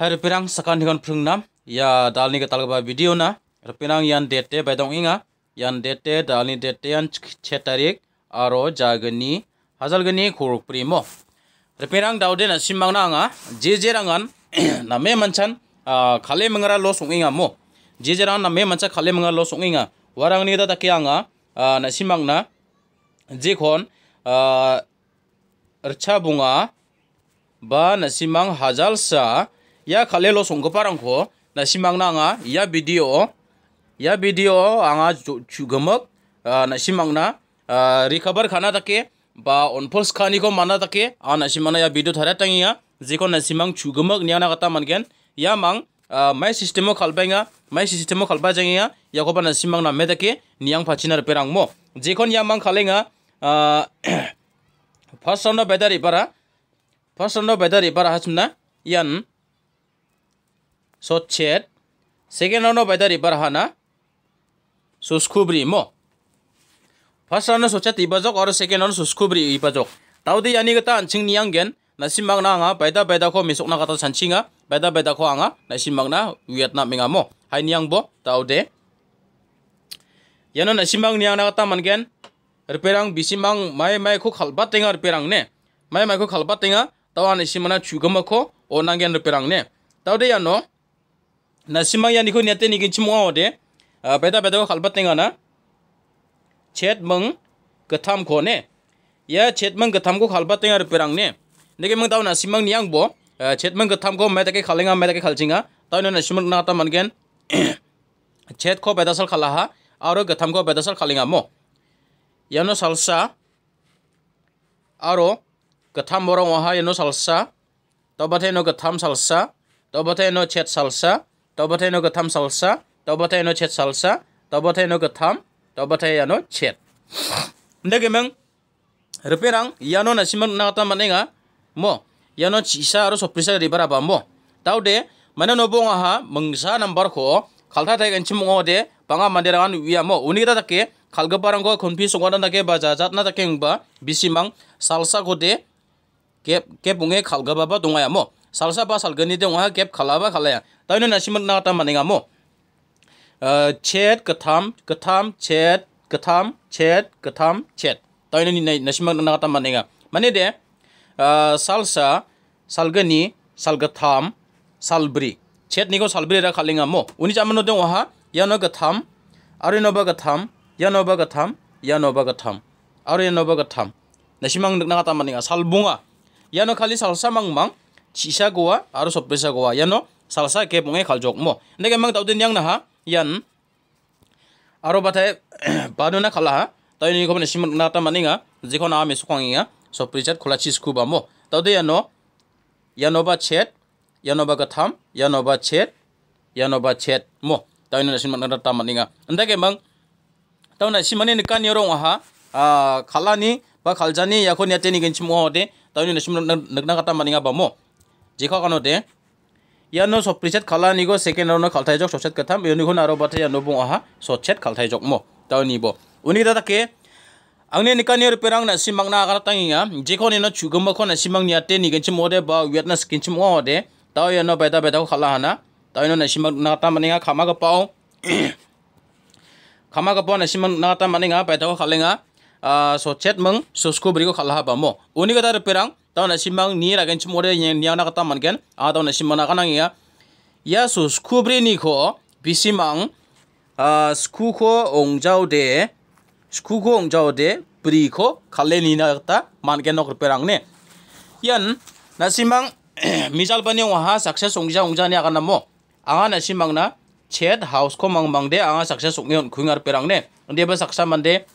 Hai pirang sakan dengan prengnam ya dalni ketalga video na. Pirang yan dete baidong inga yan dete dalni dete yan cetarik aro jagani hajalgani kuruk primo. Pirang daude na simang na nga je je rangan na me manchan khale mengara lo sung inga mo. Je je rangan na me mancha khale inga. Warang ni da takianga na simang na je khon rcha bunga ba na simang hajal sa या खाले लो संगपा रंगको ना सिमांग या वीडियो या वीडियो आंगा चुगमक ना ना रिकवर खाना तके बानफोल्स खानी को माना तके आ ना या वीडियो थारा तंगिया जिको ना सिमांग चुगमक न्याना कता मनगेन या मांग माइ सिस्टेमो खालबायङा माइ सिस्टेमो खालबा जाङिया याको बाना सिमां नामे तके नियाँ फाचिनार पेरांगमो जेखन यामां खालेङा फार्स्ट राउन्डआव बेदार एबारा फार्स्ट राउन्डआव बेदार एबारा हासमना यान So chet. Second round by the river Hana. Suskubri mo. First round socha tibajok or second round suskubri ibajok. Taudi yanigata and ching niangen. Nasimag na nga by the beda ko misok na kata sanchinga. By the beda ko anga. Nasimag na Vietnam minga mo. Hai niang bo. Taude. Yanon nasimag niang na kata mangen. Rperang bisimang may may ko kalbat tinga rperang ne. May may ko kalbat tinga. Tawa nasimana chugama ko. O nangen rperang ne. Taude yano. Na simang ya niku niate nikin chimu ode beda beda ko khalbat tenga na. Chet meng ketam ko ne. Ya chet meng ketam ko khalbat tenga perang ne. Nege meng tau na simang niang bo. Chet meng ketam ko meta ke khalenga meta ke tau na simang na ta mangen chet ko beda sal khalaha aro ketam ko beda sal khalinga mo. Yano salsa aro ketam borong waha yano salsa. Tobate no ketam salsa. Tobate no chet salsa no gatham salsa no chet salsa tobatai no gatham tobatai ya no chet ndege meng reperang yano na simang na ta manenga mo yano chisa aro soprisa ribara ba mo taude mana no bonga ha mengsa number ko khalta thai kan chimo de panga mandirangan wiya mo unita take khalga parang ko konfi songwana take ba ja jat na take ba bisimang salsa ko de ke ke bunge khalga baba dongaya mo salsa ba salgani de ngha kep khalaba khalaya taino na simak na ta maninga mo. Chet katham katham chet katham chet katham chet. Taino ni na simak na ta maninga mane de salsa salgani salgatham salbri chet niko salbri ra khalinga mo. Uni chamano de ngha yano gatham arino ba gatham yano ba gatham yano ba gatham arino ba gatham nasimang na ta maninga salbunga yano khali salsa mangmang chisa goa aro sopresa goa. Yano salsa ke pungai khaljok mo. Nege mang tawden yang na ha yan aro batai baduna khala ha. Tawi ni khobne simon na ta maninga jikon ame sukwanginga so prijat khola chis ku ba mo. Tawde yano yanoba chet yanoba gatham yanoba chet yanoba chet mo. Tawi ni simon na ta maninga. Ndage mang tawna simani ni kan yorong ha khalani ba khaljani yakon yateni genchim mo de. Tawi ni simon na kata maninga ba mo jikhakanate yano soprisat khalaniko second round khalthaijok sochet katham yonihun aro bate yano bung aha sochet khalthaijok mo tawni bo uni data ke angni nikani ruperang na simangna agara tanginga jikho nino chugumba khona simangni ate nigenchim ode ba witness kinchim ode taw yano beta beta khalahana taw yano na simang na tamaninga khama ka pao khama ka pao na simang na tamaninga beta khalenga sochet meng sosko brigo khala ba mo uni ga dar perang tau na simang ni ra ganchi more yang niang na kata man gen a tau na simang na ya. Ya su skubre ni ko bisimang a sku ko ongjau de sku ko ongjau de pri ko khale ni na kata man gen nok perang ne yan na simang misal bani wa success ongja ongja ni akan mo anga na simang na chet house ko mang mang de anga success ongyon kungar perang ne ande ba saksa mande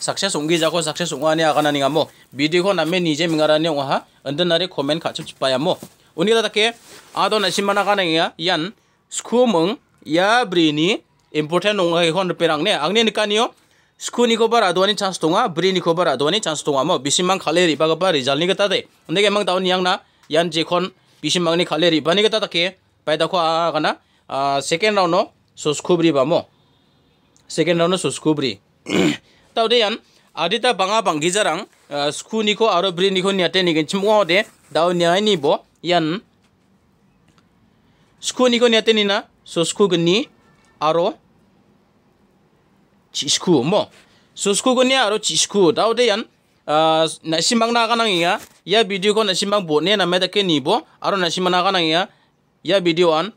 success होंगी जाको सक्सेस होंगे आने आगा नहीं आमो वीडियो को नमे नीचे मिंगारा नहीं वहाँ अंदर कमेंट खाचो चिपायामो उन्हीं तक के आदो नसीमना का नहीं यान स्कू मंग या ब्रीनी इम्पोर्टेंट होंगे ये कौन पेरांग ने अंगने निकानियो स्कू निको पर चांस तोंगा ब्रीनी को पर आदवानी चांस तोंगा मो खाले रिबा नहीं दे उन्हें के मंग दाउन यांग यान खाले तक सेकेंड राउंड नो बामो सेकेंड राउंड नो tawde yan adita banga banggi jarang eh, sku niko aro bri niko niate nigen chimgo de daw nyai ni bo yan. Sku niko niate nina so sku gni aro chisku mo. So sku gni aro chisku daw de yan eh, nasimbang na kanang iya ya video ko nasimbang bo ne na meda ke ni bo aro nasimbang na kanang iya ya video an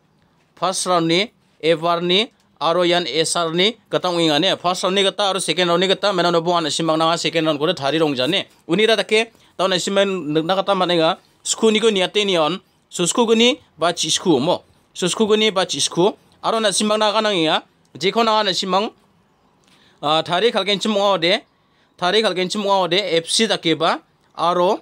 first round ni ever ni aro yan esar ni katang winga ne first round ni kata aro second round ni kata mena no bo an simbang na second round ko thari rong jane unira da ke taw na simbang na kata manega sku ni ko nia te ni on so sku ko ni ba chi sku mo so sku ko ni ba chi sku aro na simbang na kanang ya je ko na simbang thari khalgen chimwa de thari khalgen chimwa de fc takeba aro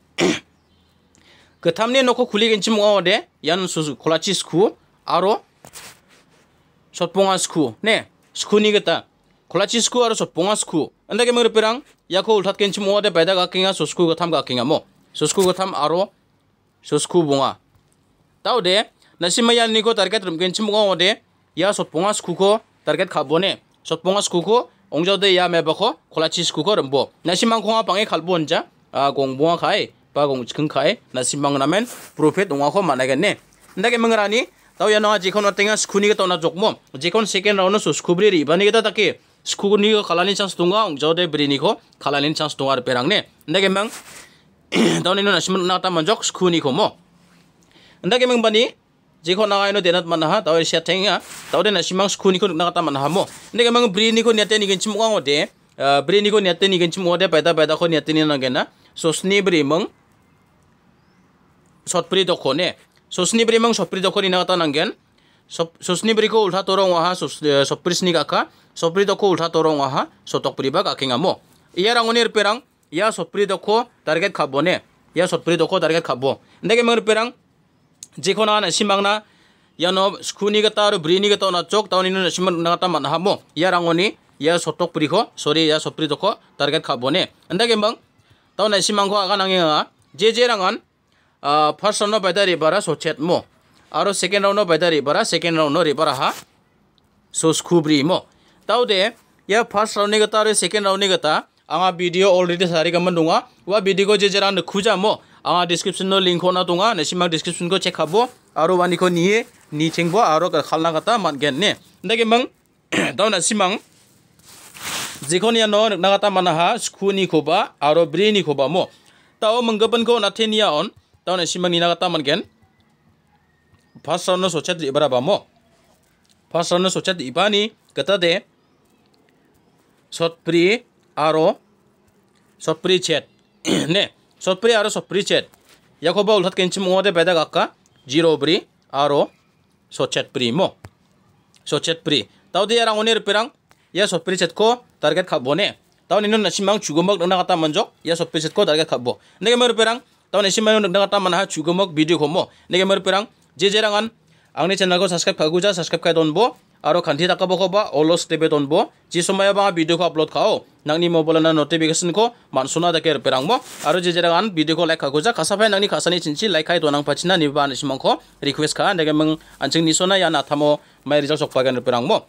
그 다음에 놓고 굴리긴 지금 어데? 야는 수수 콜라치 스쿠 아로 솥봉아 스쿠. 네 스쿠니겠다. 콜라치 스쿠 아로 솥봉아 스쿠. 안다게 머르페랑 야코 울탓겐 지금 어데 배다가 깽아 소스쿠가 탐가 깽아 뭐? 소스쿠가 탐 아로 소스쿠 봉아. 따오데 나시마야 니고 타르겟 름겐 지금 어데? 야 솥봉아 스쿠고 타르겟 가보네. 솥봉아 스쿠고 옹저데 야 메바코 콜라치 스쿠고 름보. 나시만 공아 방에 갈보 혼자? 아 공봉아 가이. Gong chkhung khai na simang namen profit ongwa kho managa ne ndage mangrani taw ya no jikon tenga skuni ga tona jokmo? Jikon second round so skubri ri bani ga take skuni ga khalani chance tunga ongjode brini ko khalani chance tunga perang ne ndage mang taw ni no na simang na ta manjok skuni ko mo. Ndage mang bani jiko na ngaino denat mana ha tahu siat tenga tahu den asimang skuni ko na kata mana ha mo. Ne kemang bri ni ko niate ni genchi mo ngode bri ni ko niate ni genchi mo de pada pada ko niate ni na gena so sni bri mong sotpri dokone sosni bri mang sotpri dokoni na ta nangen sosni bri ko ulha torong aha sotpri sni ga ka sotpri doko ulha torong aha sotok pri ba ka kinga mo iya rangoni rperang ya sotpri doko target khabone ya sotpri doko target khabo ndege mang rperang jekhona na simangna yano skuni gata aru brini gata na chok ta ni na simang na ta man ha mo ya rangoni ya sotok pri ko sorry ya sotpri doko target khabone ndege mang ta na simang ko aga nangenga je je rangan first round बायदा सोचेत मो और second round बायदा रिभारा second round रिभारा हा सोसखुब्रीम तौदे यह फ़र्स्ट राउंड गता और सेकेंड राउंड गता आंहा भिडियो अलरेडी सारिगमन दङ वा भिडियोखौ जे मो नुखुजामो डिस्क्रिप्शन में लिंक होना हरना दङ डिस्क्रिप्शन को चेक खाबो आरो वानिखौ निये निथिंबो आरो खालना गता मत गेन ने दागे मं दावना सिमां जिखौनिया न नोंना गाता मानाहा स्कुनिखौबा आरो खोबा मो तौ मंगपन को मंगबनखौ नाथेनिया अन तौने सिमंग निना ता फ़र्स्ट राउंड सोचा दी बरा बामो फ़र्स्ट राउंड सोचा दी बानी गता दे सतप्री ने सोप्री आरो सतप्री छेद याको बा उल्हत केंच मुओ दे ज़ीरो ब्री आरो सोचेत प्री मो सोचेत प्री ताव दे यारा ओनेर पेरांग या सतप्री को टारगेट खाबो ने ताव निनो नसिमांग चुगमक मनजो या सोप्री छेद को टारगेट खाबो ने मेर पेरांग tamani simano nungdanga tamana ha chugomok video homo nege mer perang je je rangan angni channel ko subscribe khagu ja subscribe kai donbo aro khanti ta kabo khoba olo stebe donbo je somoy ba video ko upload khao nangni mobile na notification ko mansona da ker perang mo aro je je rangan video ko like khagu ja khasa pai nangni khasa ni chinchi like kai donang pachina ni ba ni simang ko request kha nege mang anching ni sona ya na thamo mai result sok pa gan perang mo